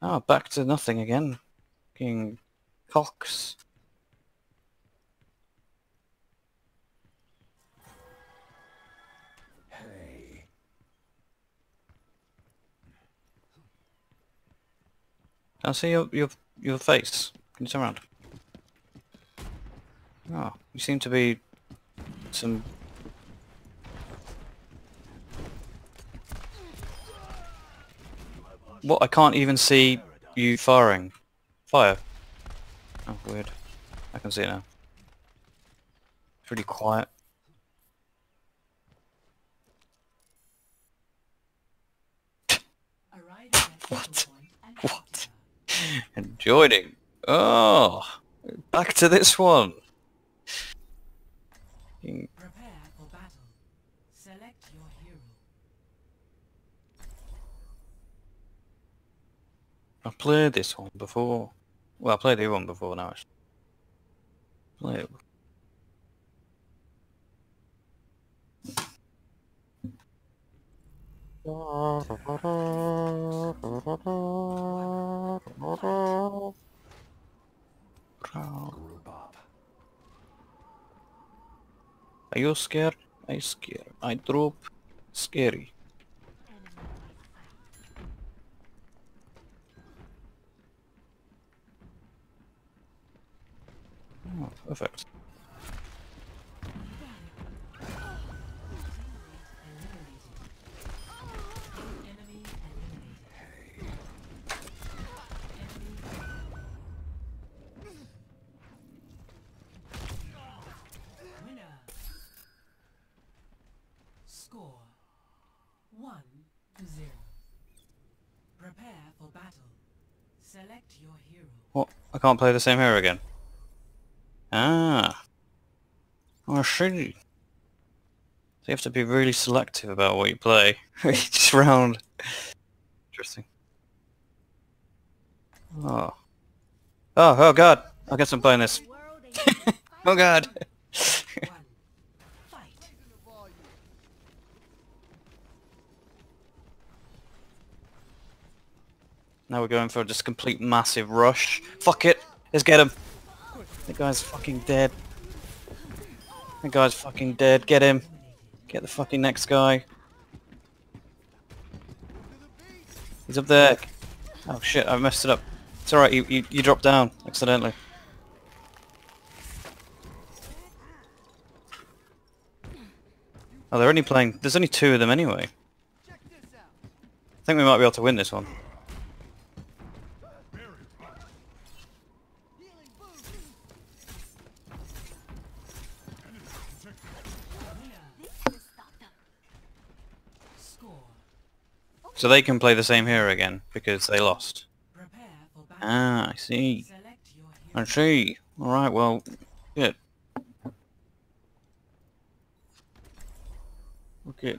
Oh, back to nothing again. King Cox. Hey. I see your your your face. Can you turn around? Oh, you seem to be some. What? I can't even see you firing. Fire. Oh, weird. I can see it now. It's pretty quiet. What? What? Enjoying. Oh, back to this one. King- Prepare for battle. Select your hero. I played this one before. Well, I played other one before now. Actually. Play it. Are you scared? I scared. I drop. Scary. Oh, perfect. Enemy eliminated. Winner. Score one to zero. Prepare for battle. Select your hero. What? I can't play the same hero again. Ah. I see. So you have to be really selective about what you play each round. Interesting. Oh. Oh, oh god. I guess I'm playing this. oh god. Now we're going for just complete massive rush. Fuck it. Let's get him. The guy's fucking dead. The guy's fucking dead. Get him. Get the fucking next guy. He's up there. Oh shit, I messed it up. It's alright, you, you, you dropped down accidentally. Oh, they're only playing... There's only two of them anyway. I think we might be able to win this one. So they can play the same hero again, because they lost. Ah, I see. I see. Alright, well, good. Okay.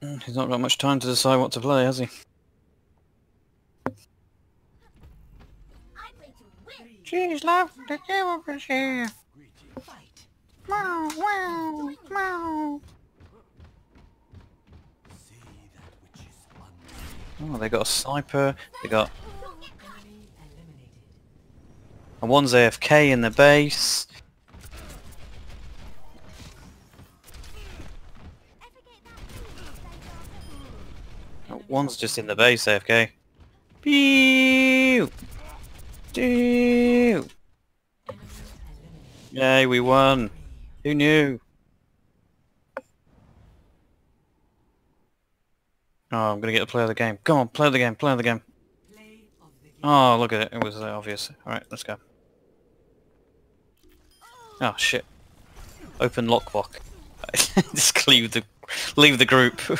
Mm, He's not got much time to decide what to play, has he? Jeez, love, the game over here. Fight. Meow, wow, Oh, they got a sniper. They got and one's AFK in the base. Oh, One's just in the base AFK. Pew! Pew! Yay, we won. Who knew? Oh, I'm gonna get the play of the game. Come on, play the game, play the game. Oh, look at it. It was uh, obvious. Alright, let's go. Oh, shit. Open lockbox. Just leave the, leave the group.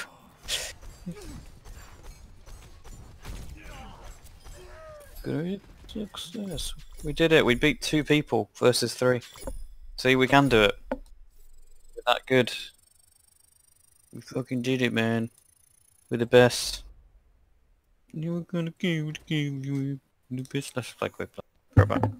Success. We did it. We beat two people versus three. See, we can do it. We're that good. We fucking did it, man. We're the best. You were gonna give the game you were the best. Let's play quick play. For about.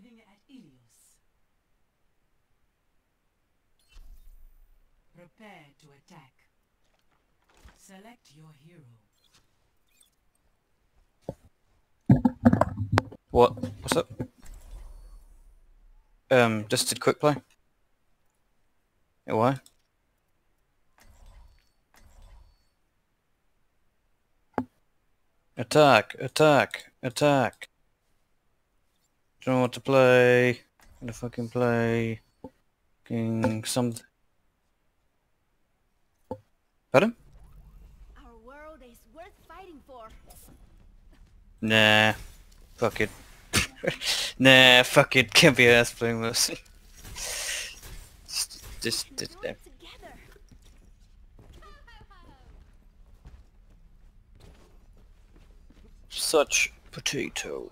Arriving at Ilios. Prepare to attack. Select your hero. What? What's up? Um, just did quick play. Yeah, why? Attack! Attack! Attack! Don't know what to play. I'm gonna fucking play. Fucking something. Pardon? Our world is worth fighting for. Nah. Fuck it. nah, fuck it. Can't be ass playing this. just, just, We just, do together. such potato.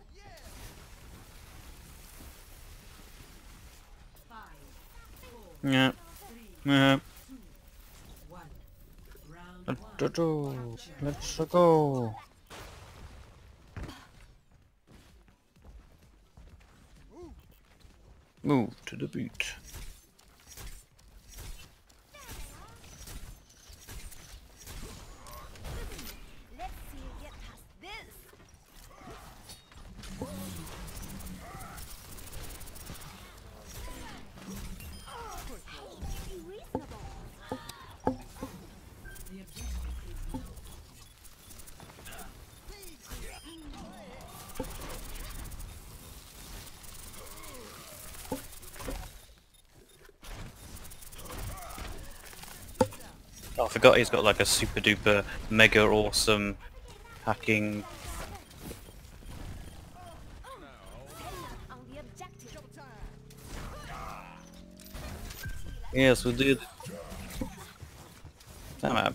Yeah. Yeah. Let's go. Let's go. Move to the beat. Oh, I forgot he's got like a super duper mega awesome hacking. Yes, we did. Damn it.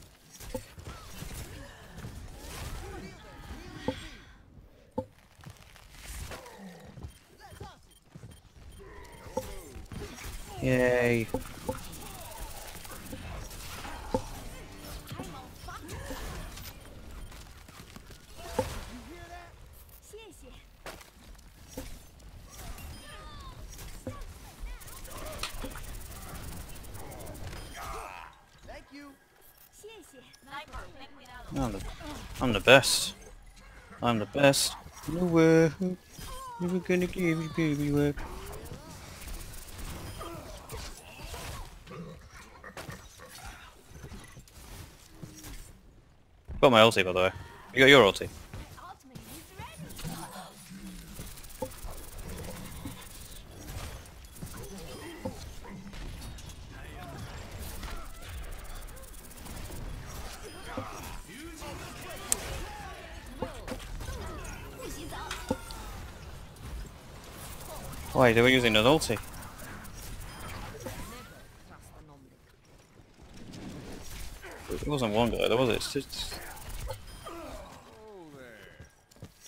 Yay. I'm the, I'm the best. I'm the best. No way. Never gonna give you baby work. Got my ulti by the way. You got your ulti. Why, they were using an ulti. It wasn't one guy, there was it? It's just...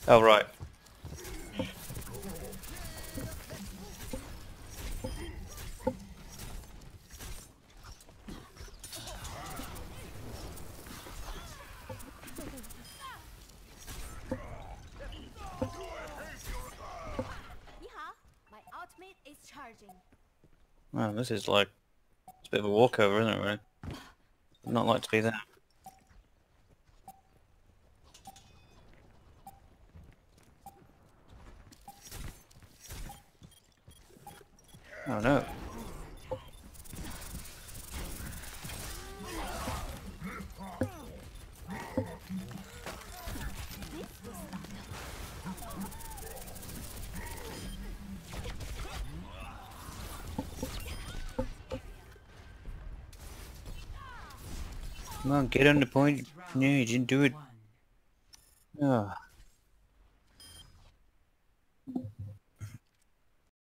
Oh, right. Yeehaw! My ultimate is charging. Man, this is like... It's a bit of a walkover, isn't it, really? I'd not like to be there. Oh no. Come on, get on the point. No, you didn't do it. Ah.